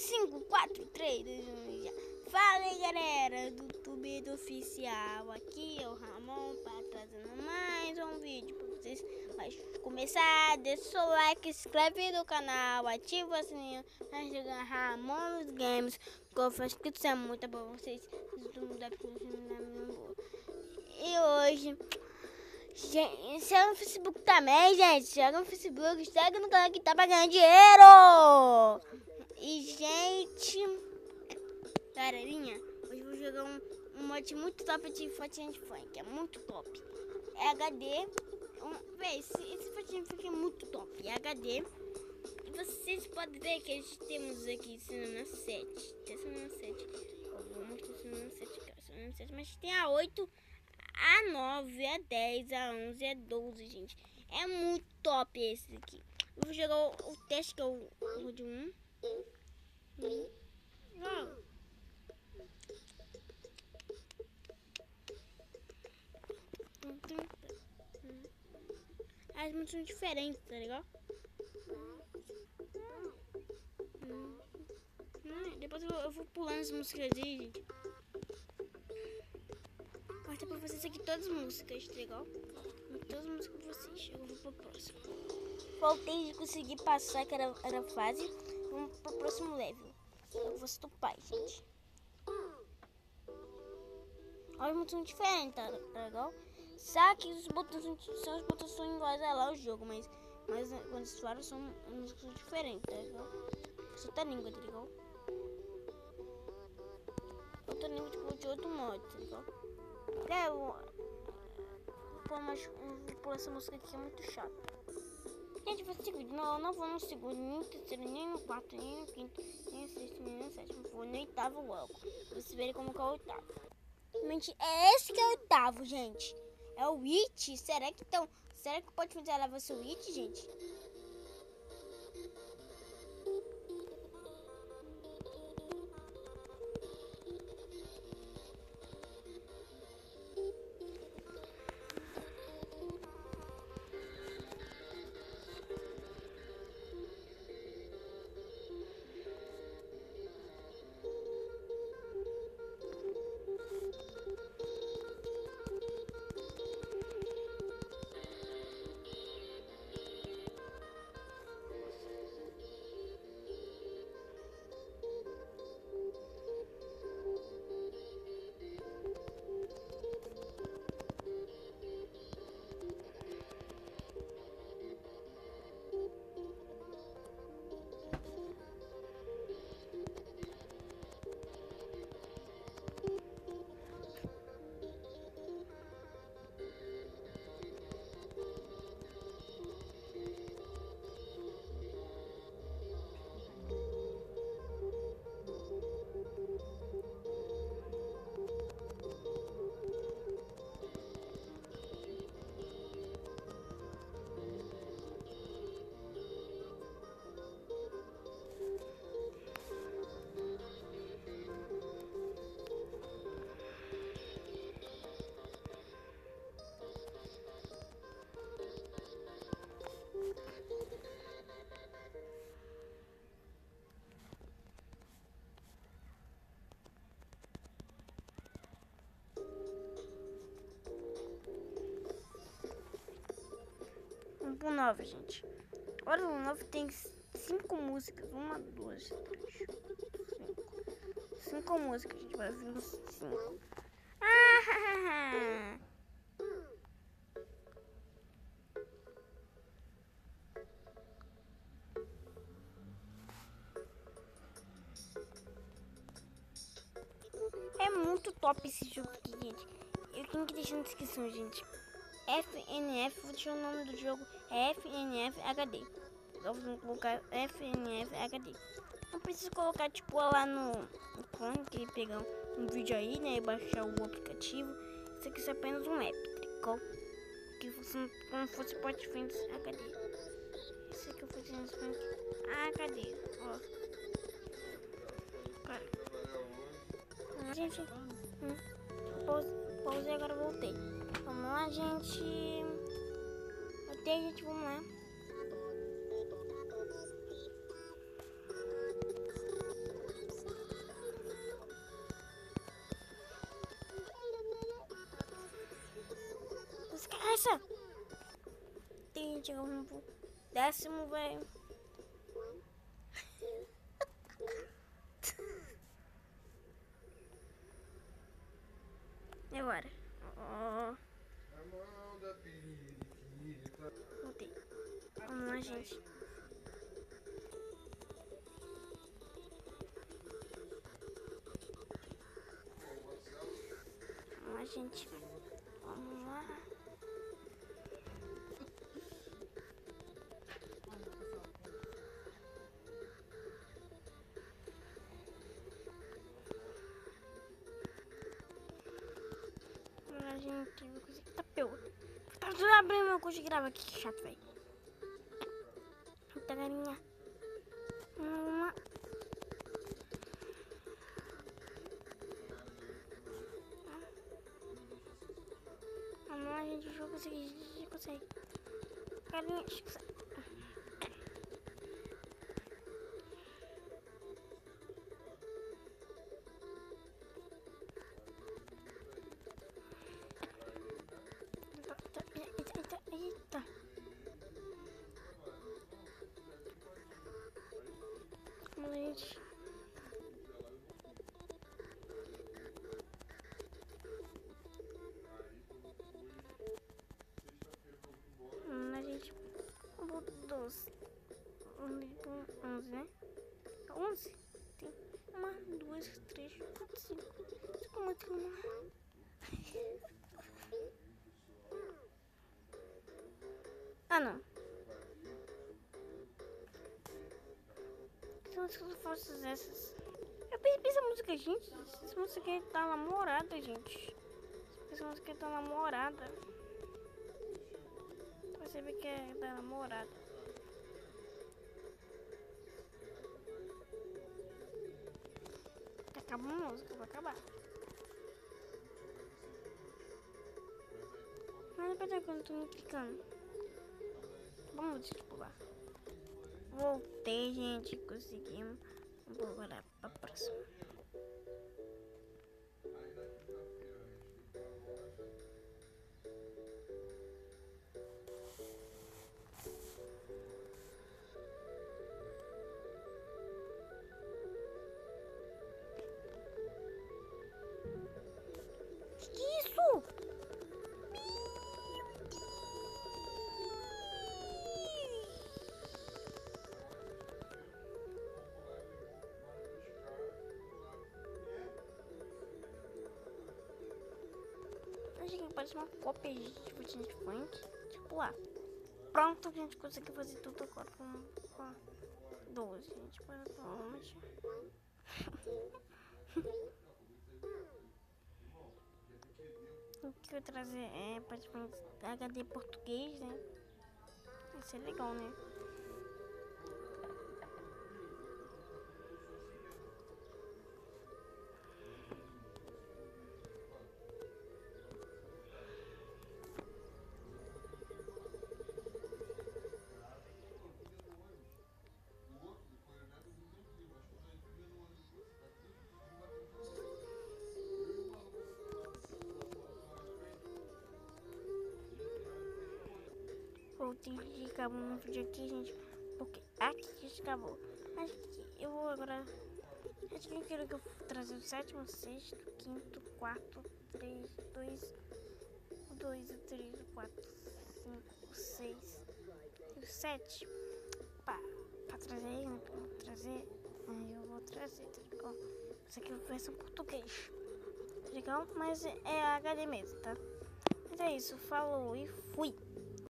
5, 4, 3, 2, 1 já. Fala aí galera do YouTube do Oficial. Aqui é o Ramon para trazendo mais um vídeo para vocês. Mas começar, deixa o like, inscreve no canal, ativa o sininho para jogar Ramon nos Games. Que eu faço que isso é muito bom vocês. Todo mundo é E hoje. Gente, segue no Facebook também, gente. Segue no Facebook, segue no canal que tá pagando dinheiro. E, gente, galerinha, hoje vou jogar um, um mod muito top de Fortnite Funk, é muito top. É HD, um, véi, esse, esse Fortnite Funk é muito top, é HD. E vocês podem ver que a gente temos aqui Cinema 7, tem Cinema 7. Eu vou mostrar Cinema 7, cara, Cinema 7, mas tem a 8, a 9, a 10, a 11, a 12, gente. É muito top esse aqui. Eu vou jogar o, o teste que é o, o de 1. As músicas são diferentes, tá ligado? Depois eu, vou pulando as músicas aí, gente. Mostra pra vocês aqui todas as músicas, tá legal? Todas as músicas pra vocês. Eu vou pro próximo. Voltei de conseguir passar, que era, era fase. Vamos pro próximo level. Eu vou estupar, gente. Olha, muito são diferentes, tá, tá legal? Sabe que os botões são os botões são iguais a lá o jogo, mas, mas quando eles falam são músicas diferentes, tá legal? Outra língua, tá legal? Outra língua tipo, de outro modo, tá legal? É, eu, vou pôr, mais, vou pôr essa música aqui que é muito chata. Gente, vai vídeo. Não, não vou no segundo, nem no terceiro, nem no quarto, nem no quinto, sexto, nem no sétimo. Vou no oitavo logo. Vocês verem como que é o oitavo. Gente, é esse que é o oitavo, gente. É o It. Será que então. Será que pode fazer ela você o It, gente? Pro 9, gente. O 9 tem cinco músicas. Uma, duas, três, cinco. Cinco músicas, gente. Vai vir uns cinco. Ah, É muito top esse jogo aqui, gente. Eu tenho que deixar na descrição, gente. FNF, vou deixar o nome do jogo é FNF HD. Eu vou colocar FNF HD. Não precisa colocar tipo lá no, no que pegar um vídeo aí, né, e baixar o aplicativo. Isso aqui é apenas um app, tricô, que funciona como se fosse Spotify HD. Esse aqui eu vou fazer HD, ó. Cara. Gente, hum, pausei agora voltei. Vamos lá, gente. Ok, gente, vamos lá. Busca! Tem gente, vamos pro décimo, velho. E agora? Oh voltei. Vamos lá, gente. Vamos lá, gente. Vamos lá. Vamos gente. Vou. Abrindo meu curso de gravar aqui. Que chato, velho. Eita, galinha. Lá. Vamos lá, gente. Eu conseguir. Deixa eu conseguir. Galinha, deixa eu conseguir. 11. Tem uma, duas, três, quatro, cinco. como é que tem uma. Ah, não. São as forças essas. Eu pensei essa música, gente. Essa música tá namorada, gente. Essa música tá namorada. Você vê que é da namorada. Acabou a música, vai acabar. Mas pode quando eu tô me. Vamos despular. Voltei, gente. Conseguimos. Vou agora pra próxima. Que parece uma cópia de tipo de Frank. Tipo lá. Pronto, a gente conseguiu fazer tudo agora com, com 12. Gente, para onde? O que eu trazer é praticamente HD português, né? Vai ser legal, né? Voltei de acabou no vídeo aqui, gente. Porque aqui já acabou. Acho que eu vou agora. Acho que eu quero que eu trazer o sétimo, sexto, quinto, quarto, três, dois, dois, três, quatro, cinco, seis e o sete. Pra, pra trazer, né? Pra trazer. Aí eu vou trazer, tá legal? Isso aqui é versão português. Tá legal? Mas é HD mesmo, tá? Mas é isso. Falou e fui.